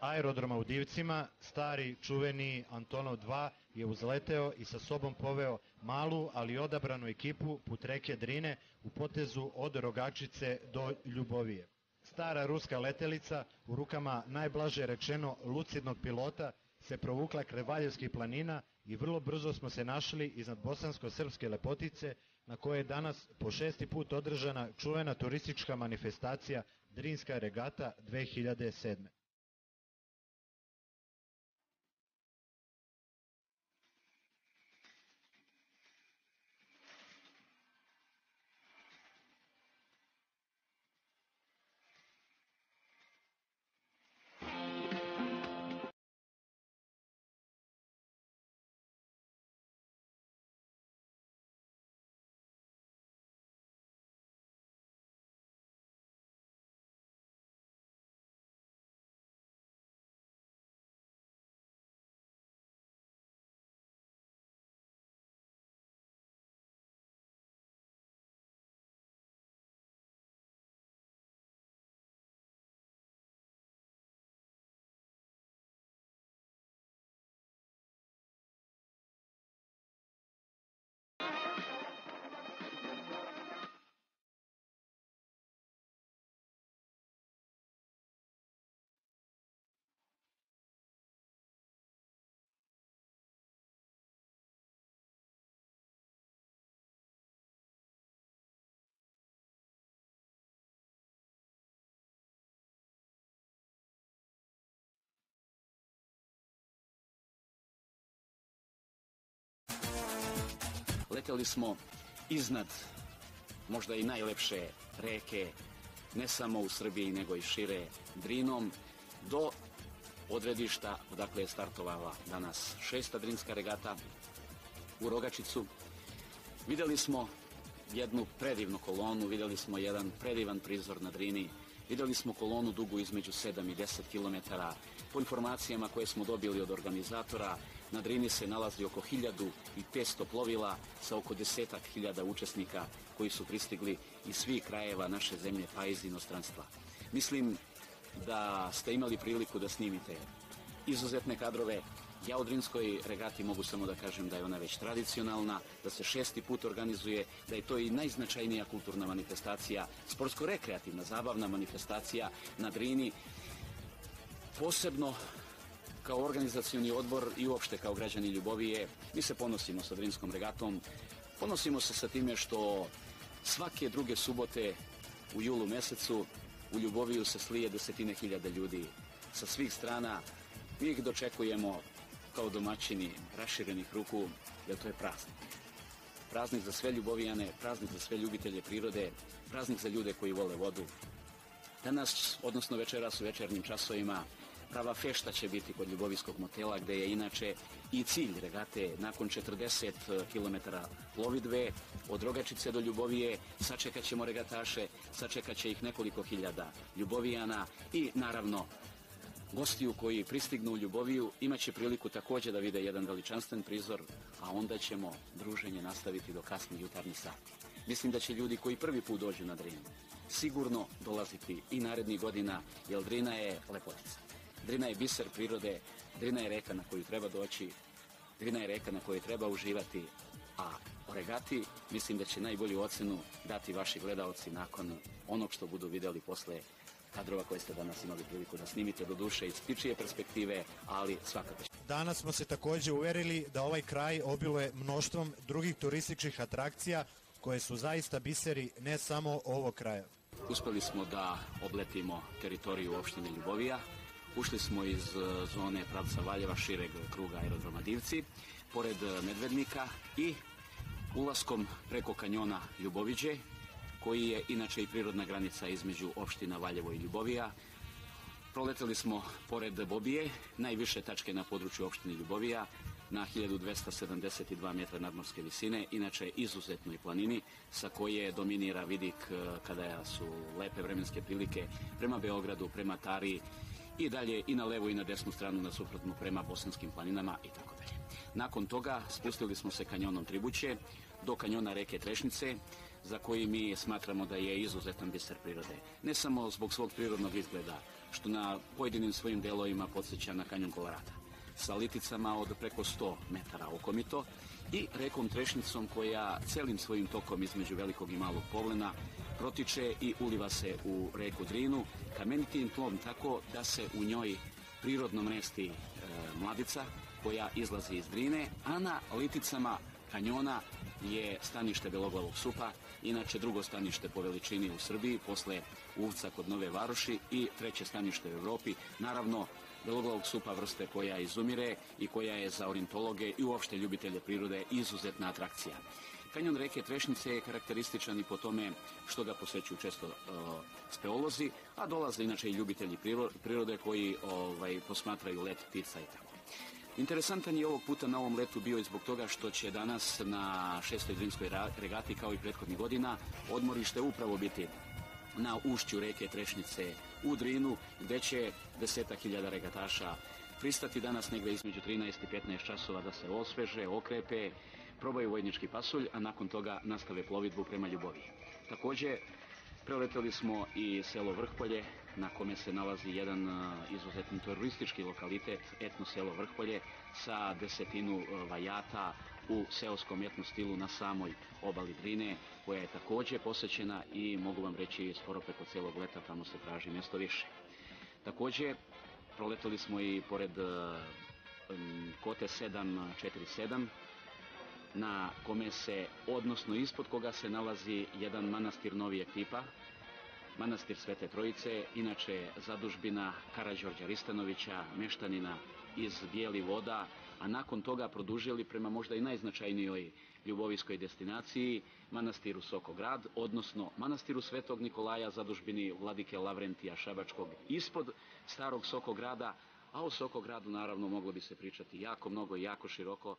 Aerodroma u Divcima, stari čuveni Antonov 2 je uzleteo i sa sobom poveo malu, ali odabranu ekipu put reke Drine u potezu od Rogačice do Ljubovije. Stara ruska letelica u rukama najblaže rečeno lucidnog pilota se provukla Krevaljevskih planina i vrlo brzo smo se našli iznad bosansko-srpske lepotice na koje je danas po šesti put održana čuvena turistička manifestacija Drinska regata 2007. Leteli smo iznad možda i najlepše reke, ne samo u Srbiji, nego i šire Drinom, do odredišta odakle je startovala danas šesta drinska regata u Rogačicu. Videli smo jednu predivnu kolonu, videli smo jedan predivan prizor na Drini, videli smo kolonu dugu između 7 i 10 km. Po informacijama koje smo dobili od organizatora, na Drini se nalazi oko 1500 plovila sa oko desetak hiljada učesnika koji su pristigli iz svih krajeva naše zemlje pa iz inostranstva. Mislim da ste imali priliku da snimite izuzetne kadrove. Ja u Drinskoj regati mogu samo da kažem da je ona već tradicionalna, da se šesti put organizuje, da je to i najznačajnija kulturna manifestacija, sportsko-rekreativna, zabavna manifestacija na Drini. Posebno kao organizacioni odbor i uopšte kao građani Ljubovije, mi se ponosimo sa Drinskom regatom, ponosimo se sa time što svake druge subote u julu mesecu u Ljuboviju se slije desetine hiljada ljudi sa svih strana. Mi ih dočekujemo kao domaćini raširenih ruku, jer to je praznik. Praznik za sve ljubovijane, praznik za sve ljubitelje prirode, praznik za ljude koji vole vodu. Danas, odnosno večeras u večernjim časovima, prava fešta će biti kod Ljubovijskog motela, gde je inače i cilj regate nakon 40 km plovidbe od Rogačice do Ljubovije, sačekat ćemo regataše, sačekat će ih nekoliko hiljada Ljubovijana i naravno gostiju koji pristignu u Ljuboviju imaće priliku takođe da vide jedan veličanstven prizor, a onda ćemo druženje nastaviti do kasnih jutarnjih sati. Mislim da će ljudi koji prvi put dođu na Drinu sigurno dolaziti i narednih godina, jer Drina je lepotica. Drina je biser prirode, Drina je reka na koju treba doći, Drina je reka na kojoj treba uživati, a o regati mislim da će najbolju ocenu dati vaši gledalci nakon onog što budu videli posle kadrova koje ste danas imali priliku da snimite do duše iz pičije perspektive, ali svakako. Danas smo se takođe uverili da ovaj kraj obiluje mnoštvom drugih turističkih atrakcija koje su zaista biseri ne samo ovog kraja. Uspeli smo da obletimo teritoriju opštine Ljubovija, Ušli smo iz e, zone pravca Valjeva šireg kruga aerodroma Divci, pored e, Medvednika i ulaskom preko kanjona Ljuboviđe, koji je inače i prirodna granica između opština Valjevo i Ljubovija. Proleteli smo pored Bobije, najviše tačke na području opštine Ljubovija, na 1272 metra nadmorske visine, inače izuzetnoj planini sa koje dominira vidik e, kada su lepe vremenske prilike prema Beogradu, prema Tariji i dalje i na levu i na desnu stranu na suprotnu prema bosanskim planinama i tako dalje. Nakon toga spustili smo se kanjonom Tribuće do kanjona reke Trešnice, za koji mi smatramo da je izuzetan biser prirode. Ne samo zbog svog prirodnog izgleda, što na pojedinim svojim delovima podsjeća na kanjon Kolorada sa liticama od preko 100 metara okomito i rekom Trešnicom koja celim svojim tokom između velikog i malog povlena protiče i uliva se u reku Drinu kamenitim tlom tako da se u njoj prirodno mresti e, mladica koja izlazi iz Drine, a na liticama kanjona je stanište Beloglavog supa, inače drugo stanište po veličini u Srbiji, posle Uvca kod Nove Varoši i treće stanište u Evropi. Naravno, beloglavog supa vrste koja izumire i koja je za orintologe i uopšte ljubitelje prirode izuzetna atrakcija. Kanjon reke Trešnice je karakterističan i po tome što ga posećuju često uh, speolozi, a dolaze inače i ljubitelji prirode koji ovaj, posmatraju let ptica i tako. Interesantan je ovog puta na ovom letu bio i zbog toga što će danas na šestoj drinskoj regati kao i prethodnih godina odmorište upravo biti na ušću reke Trešnice u Drinu, gde će deseta hiljada regataša pristati danas negde između 13 i 15 časova da se osveže, okrepe, probaju vojnički pasulj, a nakon toga nastave plovidbu prema Ljubovi. Takođe, preleteli smo i selo Vrhpolje, na kome se nalazi jedan izuzetni turistički lokalitet, etno selo Vrhpolje, sa desetinu vajata u seoskom etno stilu na samoj obali Drine, koja je takođe posećena i mogu vam reći skoro preko celog leta tamo se traži mesto više. Takođe, proletali smo i pored kote 747, na kome se, odnosno ispod koga se nalazi jedan manastir novijeg tipa, manastir Svete Trojice, inače zadužbina Karađorđa Ristanovića, meštanina iz Bijeli voda, a nakon toga produžili prema možda i najznačajnijoj ljuboviskoj destinaciji, manastiru Sokograd, odnosno manastiru Svetog Nikolaja, zadužbini vladike Lavrentija Šabačkog, ispod starog Sokograda, a o Sokogradu naravno moglo bi se pričati jako mnogo i jako široko,